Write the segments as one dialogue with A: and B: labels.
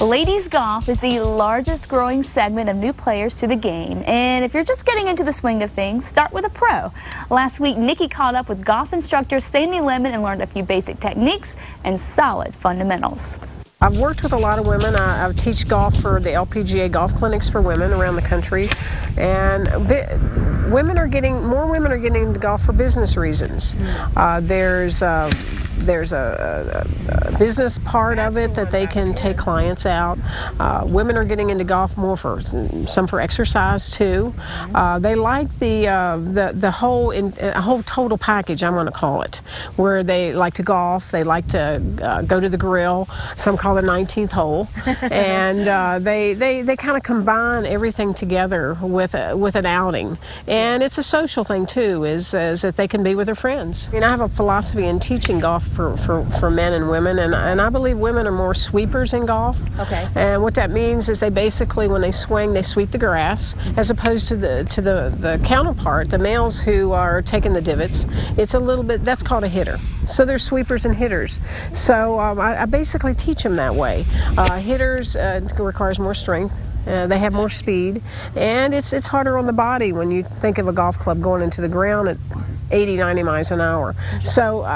A: Ladies golf is the largest growing segment of new players to the game. And if you're just getting into the swing of things, start with a pro. Last week, Nikki caught up with golf instructor Sandy Lemon and learned a few basic techniques and solid fundamentals.
B: I've worked with a lot of women. I, I, teach golf for the LPGA golf clinics for women around the country, and women are getting more women are getting into golf for business reasons. Mm. Uh, there's uh, there's a, a, a, business part of it that they can take clients out. Uh, women are getting into golf more for some for exercise too. Uh, they like the uh, the the whole in, whole total package. I'm going to call it, where they like to golf. They like to uh, go to the grill. Some call the 19th hole, and uh, they they they kind of combine everything together with a, with an outing, and it's a social thing too. Is is that they can be with their friends. I mean, I have a philosophy in teaching golf for, for, for men and women, and, and I believe women are more sweepers in golf.
A: Okay.
B: And what that means is they basically, when they swing, they sweep the grass, as opposed to the to the, the counterpart, the males who are taking the divots. It's a little bit, that's called a hitter. So they're sweepers and hitters. So um, I, I, basically teach them that way. Uh, hitters uh, requires more strength. Uh, they have more speed, and it's it's harder on the body when you think of a golf club going into the ground at 80, 90 miles an hour. So uh,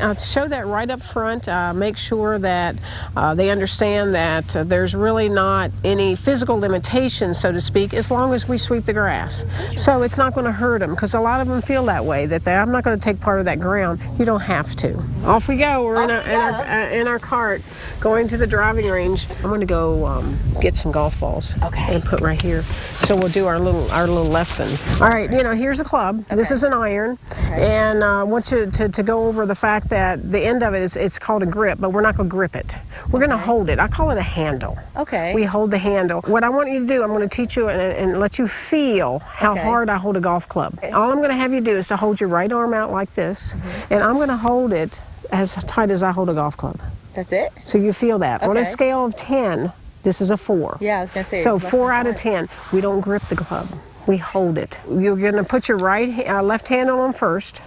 B: I, I, show that right up front. Uh, make sure that uh, they understand that uh, there's really not any physical limitations, so to speak, as long as we sweep the grass. So it's not going to hurt them because a lot of them feel that way. That they, I'm not going to take part of that ground. You don't have to. Off we go. We're in, a, in, our, uh, in our cart going to the driving range. I'm going to go um, get some golf balls.
A: Okay.
B: And put right here. So we'll do our little our little lesson. All right. You know, here's a club. Okay. This is an iron Okay. And uh, I want you to, to go over the fact that the end of it is it's called a grip, but we're not going to grip it. We're going to hold it. I call it a handle.
A: Okay.
B: We hold the handle. What I want you to do, I'm going to teach you and, and let you feel how okay. hard I hold a golf club. Okay. All I'm going to have you do is to hold your right arm out like this, mm -hmm. and I'm going to hold it as tight as I hold a golf club.
A: That's it?
B: So you feel that. Okay. On a scale of 10, this is a 4.
A: Yeah, I was going to say.
B: So 4 out of 10, we don't grip the club we hold it. You're going to put your right, uh, left hand on first.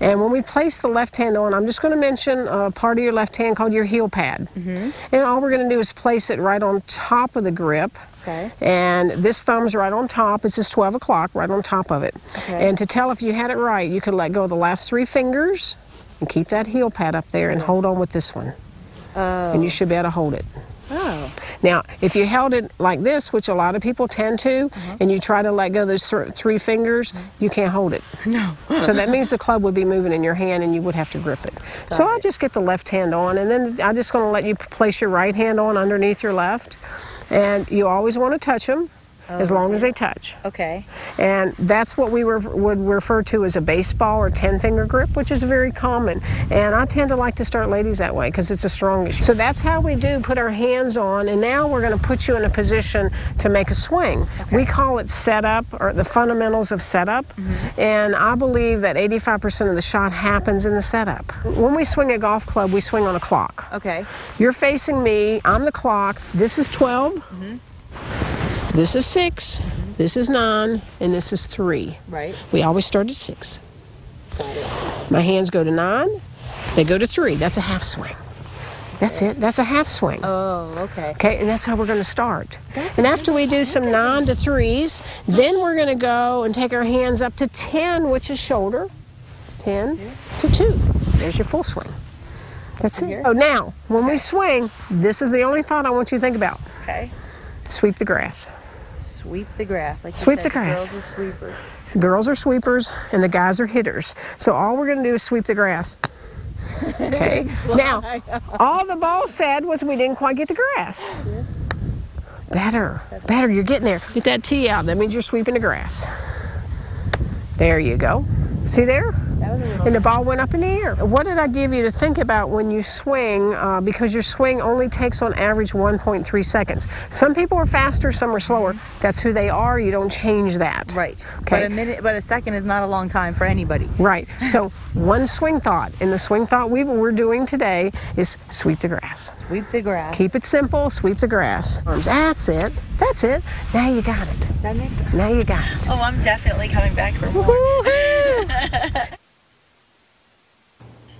B: And when we place the left hand on, I'm just going to mention a part of your left hand called your heel pad. Mm -hmm. And all we're going to do is place it right on top of the grip.
A: Okay.
B: And this thumb's right on top. It's just 12 o'clock, right on top of it. Okay. And to tell if you had it right, you could let go of the last three fingers and keep that heel pad up there and hold on with this one.
A: Oh.
B: And you should be able to hold it. Now, if you held it like this, which a lot of people tend to, uh-huh. and you try to let go those th- three fingers, you can't hold it.
A: No.
B: so that means the club would be moving in your hand and you would have to grip it. Got so it. I'll just get the left hand on, and then I'm just going to let you place your right hand on underneath your left. And you always want to touch them as long okay. as they touch.
A: Okay.
B: And that's what we would refer to as a baseball or 10 finger grip, which is very common. And I tend to like to start ladies that way because it's the strongest. So that's how we do put our hands on. And now we're going to put you in a position to make a swing. Okay. We call it setup or the fundamentals of setup. Mm -hmm. And I believe that 85% of the shot happens in the setup. When we swing a golf club, we swing on a clock.
A: Okay.
B: You're facing me, I'm the clock, this is 12. Mm -hmm. This is 6 mm-hmm. this is nine, and this is three.
A: Right.
B: We always start at six. My hands go to nine, they go to three. That's a half swing. That's it. That's a half swing.
A: Oh, okay.
B: Okay, and that's how we're going to start.
A: That's
B: and after we do some nine to threes, then we're going to go and take our hands up to 10, which is shoulder. 10 to 2. There's your full swing. That's it. Oh, now, when okay. we swing, this is the only thought I want you to think about.
A: Okay.
B: Sweep the grass
A: sweep the grass. Like
B: sweep
A: said,
B: the grass.
A: Girls are sweepers.
B: Girls are sweepers, and the guys are hitters. So all we're going to do is sweep the grass. Okay. now, all the ball said was we didn't quite get the grass. Better, better. You're getting there. Get that tee out. That means you're sweeping the grass. There you go. See there? And the ball went up in the air. What did I give you to think about when you swing? Uh, because your swing only takes on average 1.3 seconds. Some people are faster, some are slower. That's who they are. You don't change that.
A: Right. Okay. But a minute, but a second is not a long time for anybody.
B: Right. So one swing thought, and the swing thought we we're doing today is sweep the grass.
A: Sweep the grass.
B: Keep it simple. Sweep the grass. That's it. That's it. Now you got it.
A: That makes sense.
B: Now you got it.
A: Oh, I'm definitely coming back for more.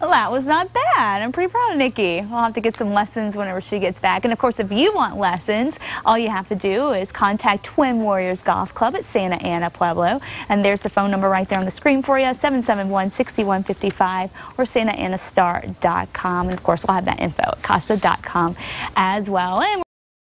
A: Well, that was not bad. I'm pretty proud of Nikki. We'll have to get some lessons whenever she gets back. And of course, if you want lessons, all you have to do is contact Twin Warriors Golf Club at Santa Ana Pueblo. And there's the phone number right there on the screen for you, 771-6155 or santaanastar.com. And of course, we'll have that info at casa.com as well. And